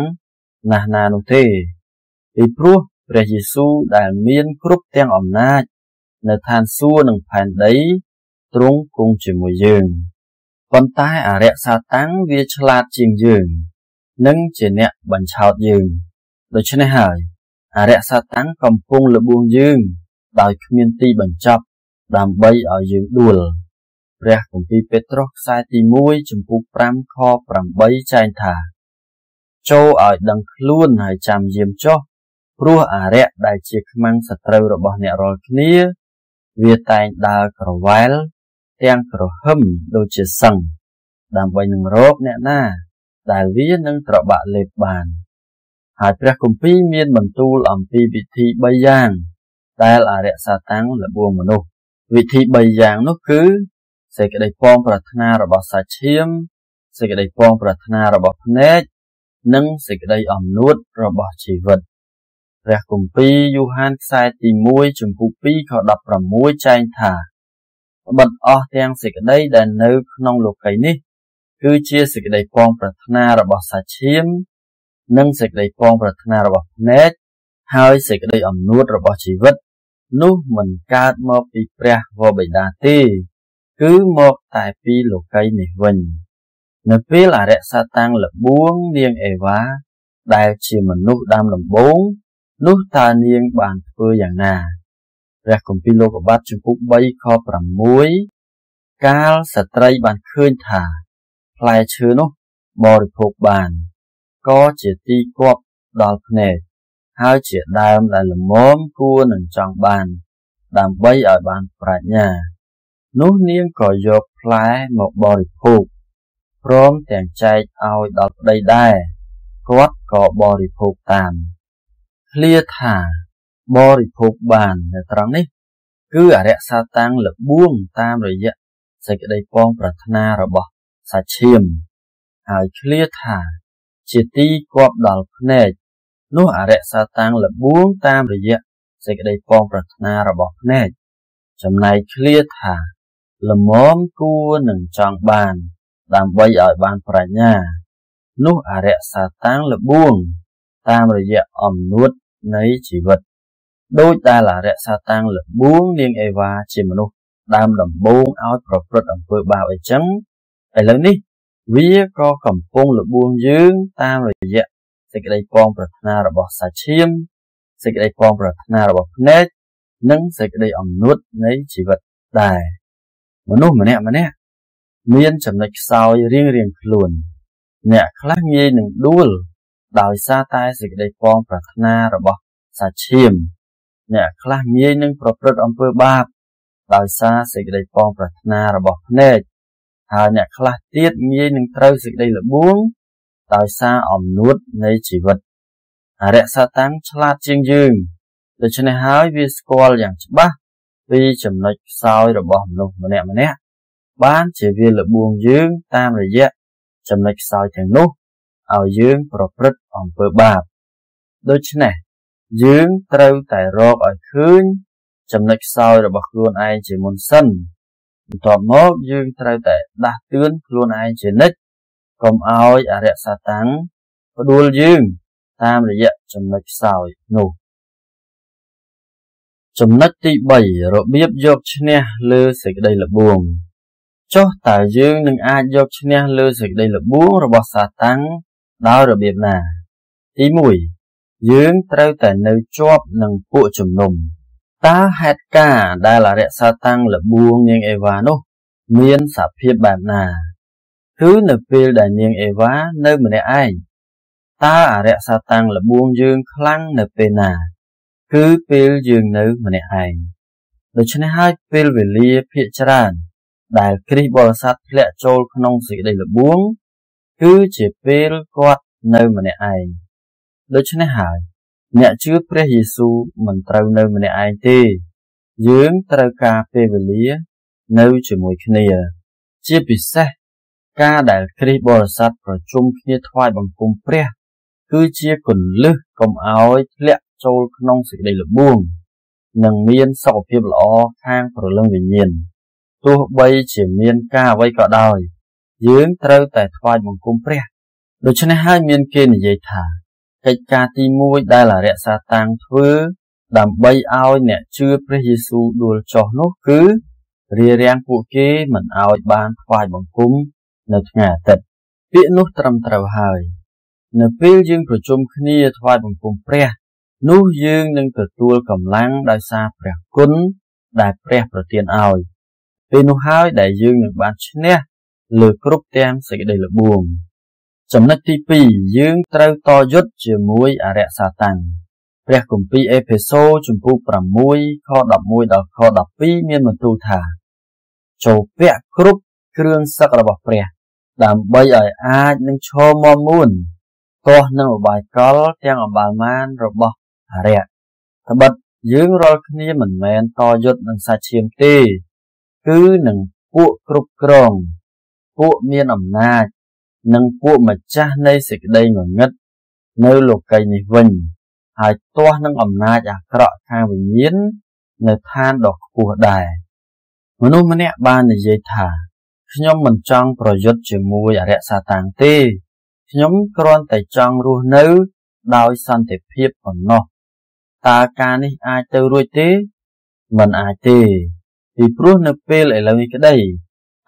ណាស់ណានោះទេ ពីព្រោះព្រះយេស៊ូវដែលមានគ្រប់ទាំងអំណាច នៅឋានសួគ៌និងផែនដីទ្រង់គង់ជាមួយយើងប៉ុន្តែអរិយសាតាំងវាឆ្លាតជាងយើង និងជាអ្នកបញ្ឆោតយើងដូច្នេះហើយអរិយសាតាំងកំពុងលបួងយើង ដោយគ្មានទីបញ្ចប់ដើម្បីឲ្យយើងដួលព្រះគម្ពីរពេត្រុសខ្សែទី1ចំពុក5ខ8ចែងថា ចូលឲ្យដឹងខ្លួនហើយចាំយាមចុះ ព្រោះអារក្សដែលជាខ្មាំងសត្រូវរបស់អ្នករាល់គ្នា វាតែងដើរក្រវ៉ែលទាំងក្រហឹមដូចជាសឹងដើម្បីនឹងរកអ្នកណា ដែលវានឹងត្របាក់លេបបាន ហើយព្រះគម្ពីរមានបន្ទូលអំពីវិធី3យ៉ាង ដែលអរិយសាតាំងលបួងមនុស្សវិធី3យ៉ាងនោះគឺសេចក្តីពងប្រាថ្នារបស់សាច់ឈាមសេចក្តីពងប្រាថ្នារបស់ភ្នែកនិងសេចក្តីអំនួតរបស់ជីវិត ព្រះគម្ពីរយូហានខ្សែទី1ចំពុក2ខ16ចែងថាបិទអស់ទាំងសេចក្តីដែលនៅក្នុងលោកីនេះ គឺជាសេចក្តីពងប្រាថ្នារបស់សាច់ឈាម និងសេចក្តីពងប្រាថ្នារបស់ភ្នែកហើយសេចក្តីអំនួតរបស់ជីវិត នោះមិនកើតមកពីព្រះវរបិតាទេ គឺមកតែពីលោកីនេះវិញ នៅពេលអរិយសាតាំងលបួងនាងអេវ៉ាដែលជាមនុស្សដើមដំបូង នោះតើនាងបានធ្វើយ៉ាងណាព្រះគម្ពីរលោកុបាទជំពូក3ខ6កាលស្ត្រីបានឃើញថា ផ្លែឈើនោះបរិភោគបានក៏ជាទីគប់ដល់ភ្នែកហើយជាដើមដែលល្មមគួរនឹងចង់បាន ដើម្បីឲ្យបានប្រាជ្ញា នោះនាងក៏យកផ្លែមកបរិភោគព្រមទាំងចែកឲ្យដល់ប្តីដែរគាត់ក៏បរិភោគតាម ឃ្លាថាបរិភោគបាននៅត្រង់នេះ គឺអរិយសាតាំងលបួងតាមរយៈសេចក្តីពងប្រាថ្នារបស់សាច់ឈាមហើយឃ្លាថាជាទីគប់ដល់ភ្នែកនោះអរិយសាតាំងលបួងតាមរយៈសេចក្តីពងប្រាថ្នារបស់ភ្នែកចំណែកឃ្លាថាល្មមគួរនឹងចង់បាន ដើម្បីឲ្យបានប្រាជ្ញា នោះអរិយសាតាំងលបួង តាមរយៈអំនួត នៃជីវិតដោយដែលអរិយសាតាំងលបួងនាងអេវ៉ាជាមនុស្សដើមដំបូងឲ្យប្រព្រឹត្តអំពើបាបអីចឹងឥឡូវនេះ វាក៏កំពុងលបួងយើងតាមរយៈសេចក្តីពងប្រាថ្នារបស់សាច់ឈាមសេចក្តីពងប្រាថ្នារបស់ភ្នែកនិងសេចក្តីអំនួតនៃជីវិតដែរមនុស្សម្នាក់ម្នាក់មានចំណុចខ្សោយរៀងរៀងខ្លួន អ្នកខ្លះងាយនឹងដួល ដោយសារតែសេចក្តីពងប្រាថ្នារបស់សាច់ឈាមអ្នកខ្លះងាយនឹងប្រព្រឹត្តអំពើបាប ដោយសារសេចក្តីពងប្រាថ្នារបស់ភ្នែកហើយអ្នកខ្លះទៀតងាយនឹងត្រូវសេចក្តីល្បួង ដោយសារអំនួតនៃជីវិតអរិយសតាំងឆ្លាតជាងយើងដូច្នេះហើយវាស្គាល់យ៉ាងច្បាស់ពីចំណុចខ្សោយរបស់មនុស្សម្នាក់ម្នាក់បានជាវាល្បួងយើងតាមរយៈចំណុចខ្សោយទាំងនោះ ឲ្យយើងប្រព្រឹត្តអំពើបាបដូច្នេះយើងត្រូវតែរកឲ្យឃើញចំណុចខ្សោយរបស់ខ្លួនឯងជាមុនសិនបន្ទាប់មកយើងត្រូវតែដាស់តឿនខ្លួនឯងជានិច្ចកុំឲ្យអរិយសតាំងផ្ដួលយើងតាមរយៈចំណុចខ្សោយនោះចំណុចទី3របៀបយកឈ្នះលើសេចក្តីល្បួងចុះតើយើងនឹងអាចយកឈ្នះលើសេចក្តីល្បួងរបស់សាតាំង ដោយរបៀបណា ទី1យើងត្រូវតែនៅជាប់នឹងពួកជំនុំតើហេតុការដែលអរិយសាតាំងលបួងនាងអេវ៉ានោះ មានសភាពបែបណាគឺនៅពេលដែលនាងអេវ៉ានៅម្នាក់ឯងតើអរិយសាតាំងលបួងយើងខ្លាំងនៅពេលណា គឺពេលយើងនៅម្នាក់ឯងដូច្នេះហើយពេលវេលាភាកច្រើនដែលគ្រីស្ទបរិស័ទធ្លាក់ចូលក្នុងសេចក្តីលបួង គឺជាពេលគាត់នៅម្នាក់ឯងដូច្នេះហើយ អ្នកជឿព្រះយេស៊ូវមិនត្រូវនៅម្នាក់ឯងទេ យើងត្រូវការពេលវេលានៅជាមួយគ្នា ជាពិសេសការដែលគ្រីស្ទបរិស័ទប្រជុំគ្នាថ្វាយបង្គំព្រះ គឺជាគន្លឹះកុំឲ្យធ្លាក់ចូលក្នុងសេចក្តីល្បួងនិងមានសុខភាពល្អខាងព្រលឹងវិញ្ញាណទោះបីជាមានការអ្វីក៏ដោយ យើងត្រូវតែថ្វាយបង្គំព្រះដូច្នេះហើយមានគេនិយាយថាកិច្ចការទី1ដែលអរិយសាតាំងធ្វើដើម្បីឲ្យអ្នកជឿព្រះយេស៊ូវដួលចុះនោះគឺរារាំងពួកគេមិនឲ្យបានថ្វាយបង្គំនៅថ្ងៃអាទិត្យពាក្យនោះត្រឹមត្រូវហើយនៅពេលយើងប្រជុំគ្នាថ្វាយបង្គំព្រះនោះយើងនឹងទទួលកម្លាំងដោយសារព្រះគុណដែលព្រះប្រទានឲ្យពេលនោះហើយដែលយើងនឹងបានឈ្នះ លើគ្រប់ទាំងសេចក្តីល្បួងចំណុចទី2យើងត្រូវតយុទ្ធជាមួយអរិយសាតាំងព្រះគម្ពីរអេផេសូជំពូក6ខ11ដល់ខ12មានបន្ទូលថាចូលពាក់គ្រប់គ្រឿងសឹករបស់ព្រះ ដើម្បីឲ្យអាចនឹងឈរមាំមួនទាស់នឹងអបាយកលទាំងអបាលមានរបស់អរិយត្បិតយើងរាល់គ្នាមិនមែនតយុទ្ធនឹងសាច់ឈាមទេ គឺនឹងពួកគ្រប់គ្រង ពួកមានអំណាច និងពួកម្ចាស់នៃសេចក្តីងងឹតនៅលោកីយ៍នេះវិញ ហើយទាស់នឹងអំណាចអាក្រក់ខាងវិញ្ញាណនៅឋានដ៏ខ្ពស់ដែរមនុស្សម្នាក់បាននិយាយថាខ្ញុំមិនចង់ប្រយុទ្ធជាមួយអរិយសាតាំងទេខ្ញុំគ្រាន់តែចង់រស់នៅ ដោយសន្តិភាពប៉ុណ្ណោះតើការនេះអាចទៅរួចទេ មិនអាចទេ ពីព្រោះនៅពេលឥឡូវនេះក្តី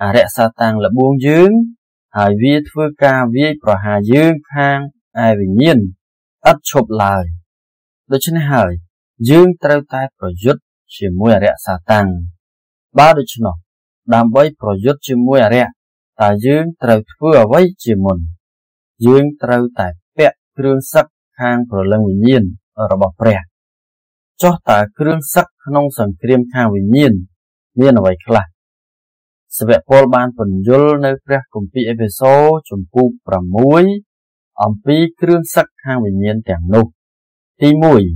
អរិយសាតាំងលបួងយើង ហើយវាធ្វើការវាយប្រហារយើងខាងឯវិញ្ញាណឥតឈប់ឡើយដូច្នេះហើយ យើងត្រូវតែប្រយុទ្ធជាមួយអរិយសាតាំងបើដូច្នោះដើម្បីប្រយុទ្ធជាមួយអរិយតើយើងត្រូវធ្វើអ្វីជាមុន យើងត្រូវតែពាក់គ្រឿងសឹកខាងព្រលឹងវិញ្ញាណរបស់ព្រះចុះតើគ្រឿងសឹកក្នុងសង្គ្រាមខាងវិញ្ញាណមានអ្វីខ្លះ សាវកពលបានពន្យល់នៅព្រះគម្ពីរអេផេសូជំពូក6អំពីគ្រឿងសឹកខាងវិញ្ញាណទាំងនោះ ទី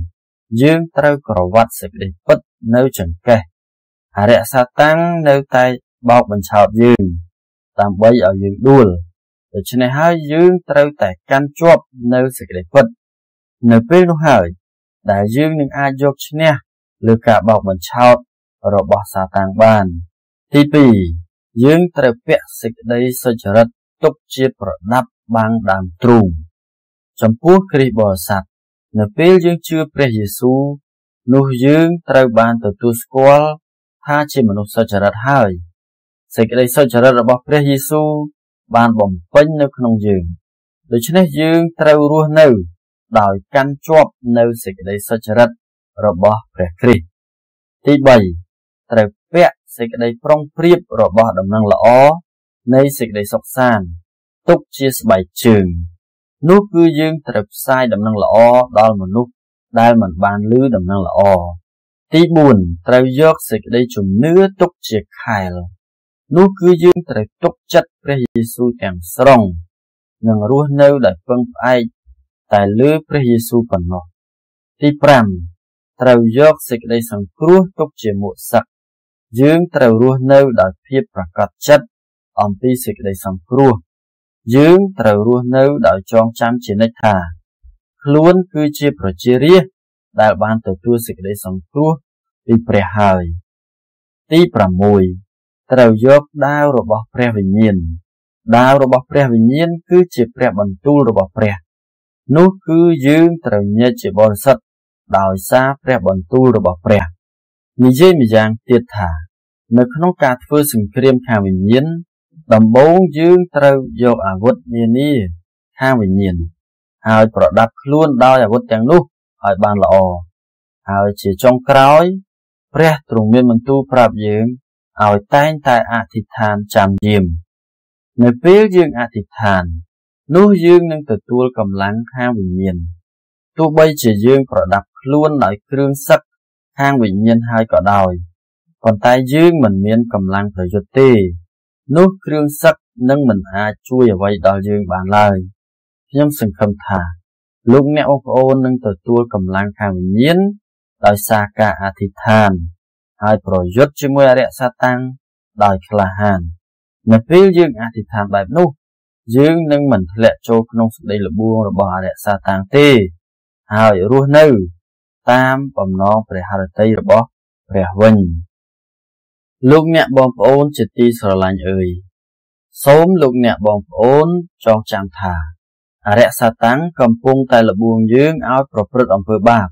1យើងត្រូវក្រវ៉ាត់សេចក្តីពិតនៅចង្កេះអរិយសាតាំងនៅតែបោកបញ្ឆោតយើងដើម្បីឲ្យយើងដួលដូច្នេះហើយយើងត្រូវតែកាន់ជាប់នៅសេចក្តីពិត នៅពេលនោះហើយដែលយើងនឹងអាចយកឈ្នះលើការបោកបញ្ឆោតរបស់សាតាំងបាន ទី2 យើងត្រូវពាក់សេចក្តីសុចរិតទុកជាប្រដាប់បាំងដើមទ្រូងចំពោះគ្រីស្ទបរិស័ទនៅពេលយើងជឿព្រះយេស៊ូវនោះយើងត្រូវបានទទួលស្គាល់ថាជាមនុស្សសុចរិតហើយសេចក្តីសុចរិតរបស់ព្រះយេស៊ូវបានបំពេញនៅក្នុងយើងដូច្នេះយើងត្រូវរស់នៅដោយកាន់ជាប់នៅសេចក្តីសុចរិតរបស់ព្រះគ្រីស្ទទី3ត្រូវពាក់ សេចក្តីប្រុងប្រៀបរបស់ដំណឹងល្អនៃសេចក្តីសុខសាន្តទុកជាស្បែកជើងនោះគឺយើងត្រូវផ្សាយដំណឹងល្អដល់មនុស្សដែលមិនបានឮដំណឹងល្អទី4ត្រូវយកសេចក្តីជំនឿទុកជាខែលនោះគឺយើងត្រូវទុកចិត្តព្រះយេស៊ូវទាំងស្រុងនិងរស់នៅដោយពឹងផ្អែកតែលើព្រះយេស៊ូវប៉ុណ្ណោះទី5ត្រូវយកសេចក្តីសង្គ្រោះទុកជាមួកសឹក យើងត្រូវរស់នៅដោយភាពប្រកបចិត្តអំពីសេចក្តីសង្គ្រោះ យើងត្រូវរស់នៅដោយចងចាំជានិច្ចថា ខ្លួនគឺជាប្រជារាស្ត្រដែលបានទទួលសេចក្តីសង្គ្រោះពីព្រះហើយ ទី6ត្រូវយកដាវរបស់ព្រះវិញ្ញាណដាវរបស់ព្រះវិញ្ញាណគឺជាព្រះបន្ទូលរបស់ព្រះ នោះគឺយើងត្រូវញែកជាបរិសុទ្ធដោយសារព្រះបន្ទូលរបស់ព្រះ និយាយម្យ៉ាងទៀតថា នៅក្នុងការធ្វើសង្គ្រាមខាងវិញ្ញាណដំបូងយើងត្រូវយកអាវុធនានាខាងវិញ្ញាណហើយប្រដាប់ខ្លួនដោយអាវុធទាំងនោះឲ្យបានល្អហើយជាចុងក្រោយ ព្រះទ្រង់មានបន្ទូលប្រាប់យើងឲ្យតែងតែអធិដ្ឋានចាំយាមនៅពេលយើងអធិដ្ឋាន នោះយើងនឹងទទួលកម្លាំងខាងវិញ្ញាណទោះបីជាយើងប្រដាប់ខ្លួនដោយគ្រឿងសឹក ខាងវិញ្ញាណហើយក៏ដោយប៉ុន្តែយើងមិនមានកម្លាំងប្រយុទ្ធទេ នោះគ្រឿងសឹកនឹងមិនអាចជួយអ្វីដល់យើងបានឡើយខ្ញុំសង្ឃឹមថាលោកអ្នកបងប្អូននឹងទទួលកម្លាំងខាងវិញ្ញាណដោយសារការអធិដ្ឋាន ហើយប្រយុទ្ធជាមួយអរិយសាតាំងដោយក្លាហាននៅពេលយើងអធិដ្ឋានបែបនោះ យើងនឹងមិនធ្លាក់ចូលក្នុងសេចក្តីល្បួងរបស់អរិយសាតាំងទេ ហើយរស់នៅ តាមបំណងព្រះハរតីរបស់ព្រះវិញលោកអ្នកបងប្អូនជាទីស្រឡាញ់អើយសូមលោកអ្នកបងប្អូនចងចាំថាអរិយសាតាំងកំពុងតែលបួងយើងឲ្យប្រព្រឹត្តអំពើបាប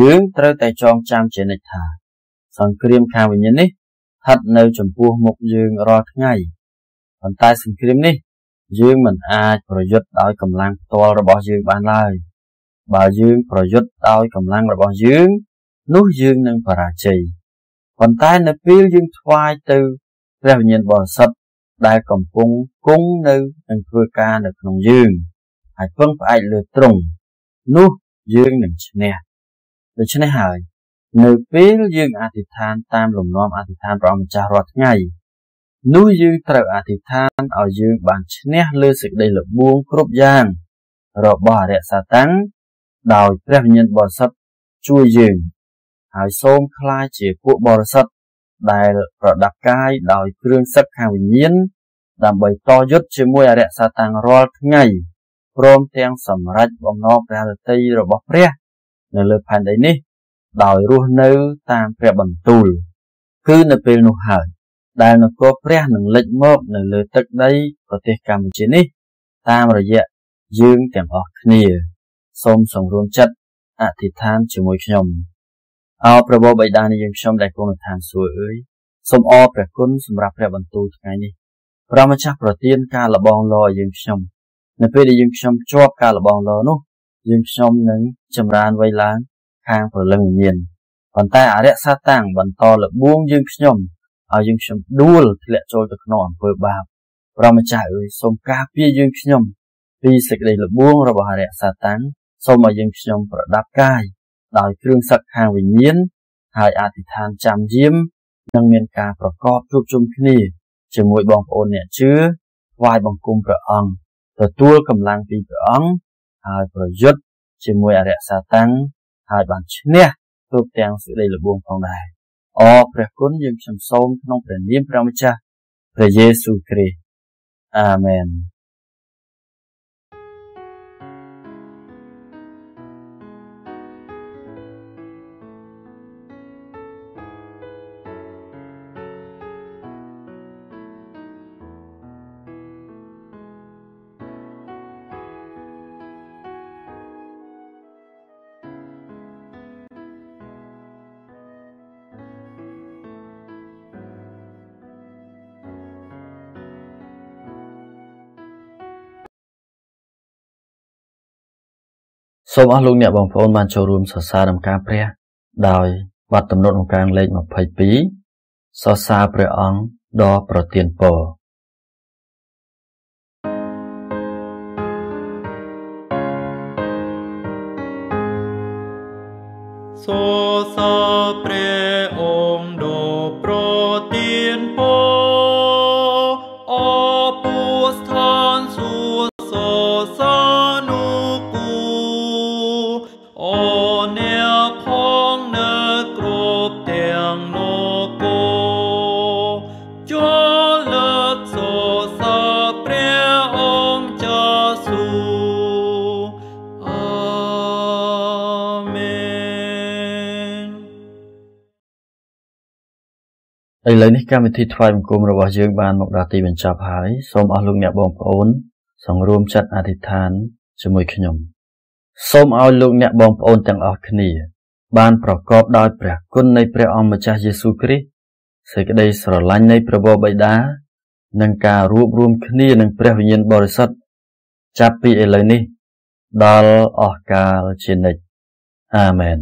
យើងត្រូវតែចងចាំជានិច្ចថា សង្គ្រាមខាងវិញ្ញាណនេះស្ថិតនៅចំពោះមុខយើងរាល់ថ្ងៃប៉ុន្តែសង្គ្រាមនេះ យើងមិនអាចប្រយុទ្ធដោយកម្លាំងផ្ទាល់របស់យើងបានឡើយ បើយើងប្រយុទ្ធដោយកម្លាំងរបស់យើង នោះយើងនឹងបរាជ័យប៉ុន្តែនៅពេលយើងថ្វាយទៅព្រះវិញ្ញាណបរិសុទ្ធដែលកំពុងគង់នៅនឹងធ្វើការនៅក្នុងយើងហើយពឹងផ្អែកលើទ្រង់នោះយើងនឹងឈ្នះដូច្នេះហើយនៅពេលយើងអធិដ្ឋានតាមលំនាំអធិដ្ឋានព្រះអង្គម្ចាស់រាល់ថ្ងៃនោះយើងត្រូវអធិដ្ឋានឲ្យយើងបានឈ្នះលើសេចក្តីល្បួងគ្រប់យ៉ាងរបស់អរិយសាតាំង ដោយព្រះវិញ្ញាណបរិសុទ្ធជួយយើងហើយសូមខ្លាចជាពួកបរិសុទ្ធដែលប្រដាប់កាយដោយគ្រឿងសឹកខាងវិញ្ញាណដើម្បីតយុទ្ធជាមួយអរិយសាតាំងរាល់ថ្ងៃព្រមទាំងសម្រេចបំណងព្រះរតីរបស់ព្រះនៅលើផែនដីនេះ ដោយរស់នៅតាមព្រះបន្ទូល គឺនៅពេលនោះហើយដែលនគរព្រះនឹងលេចមកនៅលើទឹកដីប្រទេសកម្ពុជានេះ តាមរយៈយើងទាំងអស់គ្នា សូមសង្រួមចិត្តអធិដ្ឋានជាមួយខ្ញុំអោព្រះបបិតានៃយើងខ្ញុំដែលគង់នៅឋានសួគ៌អើយសូមអរព្រះគុណសម្រាប់ព្រះបន្ទូលថ្ងៃនេះព្រះម្ចាស់ប្រទានការលបងលឲ្យយើងខ្ញុំនៅពេលដែលយើងខ្ញុំជាប់ការលបងលនោះយើងខ្ញុំនឹងចម្រើនវៃឡើងខាងព្រលឹងវិញ្ញាណប៉ុន្តែអរិយសាតាំងបន្តលបួងយើងខ្ញុំឲ្យយើងខ្ញុំដួលធ្លាក់ចូលទៅក្នុងអំពើបាបព្រះម្ចាស់អើយសូមការពារយើងខ្ញុំពីសេចក្តីលបួងរបស់អរិយសាតាំង សូមឲ្យយើងខ្ញុំប្រដាប់កាយដោយគ្រឿងសឹកខាងវិញ្ញាណហើយអធិដ្ឋានចាំយាមនឹងមានការប្រកបជួបជុំគ្នាជាមួយបងប្អូនអ្នកជឿថ្វាយបង្គំព្រះអង្គទទួលកម្លាំងពីព្រះអង្គហើយប្រយុទ្ធជាមួយអរិយសាតាំងហើយបានឈ្នះគ្រប់ទាំងសេចក្តីល្បួងផងដែរអរព្រះគុណយើងខ្ញុំសូមក្នុងព្រះនាមព្រះម្ចាស់ព្រះយេស៊ូវគ្រីស្ទអាមែន សូមអស់លោកអ្នកបងប្អូនបានចូលរួមសរសើរដំណើរព្រះដោយបទទំនុកក្នុងការលេខ22សរសើរព្រះអង្គដ៏ប្រទានពរសូសព្រះ ឡូវនេះកម្មវិធីថ្វាយបង្គំរបស់យើងបានមកដល់ទីបញ្ចប់ហើយសូមអស់លោកអ្នកបងប្អូន សង្រួមចិត្តអធិដ្ឋានជាមួយខ្ញុំសូមឲ្យលោកអ្នកបងប្អូនទាំងអស់គ្នា បានប្រកបដោយព្រះគុណនៃព្រះអង្គម្ចាស់យេស៊ូវគ្រីស្ទសេចក្តីស្រឡាញ់នៃព្រះបបិតានិងការរួបរวมគ្នានឹងព្រះវិញ្ញាណបរិសុទ្ធចាប់ពីឥឡូវនេះ ដល់អស់កលជានិច្ចអាមែន